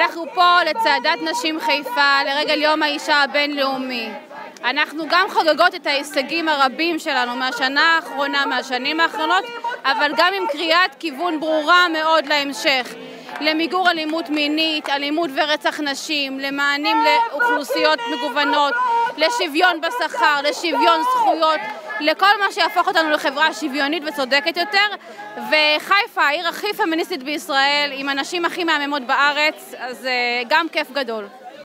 אנחנו פה לצעדת נשים חיפה לרגל יום האישה הבינלאומי. אנחנו גם חוגגות את ההישגים הרבים שלנו מהשנה האחרונה, מהשנים האחרונות, אבל גם עם קריאת כיוון ברורה מאוד להמשך. למיגור אלימות מינית, אלימות ורצח נשים, למענים לאוכלוסיות מגוונות, לשוויון בשכר, לשוויון זכויות, לכל מה שיהפוך אותנו לחברה שוויונית וצודקת יותר. וחיפה, העיר הכי פמיניסטית בישראל, עם הנשים הכי מהממות בארץ, אז אה, גם כיף גדול.